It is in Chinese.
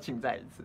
请再一次。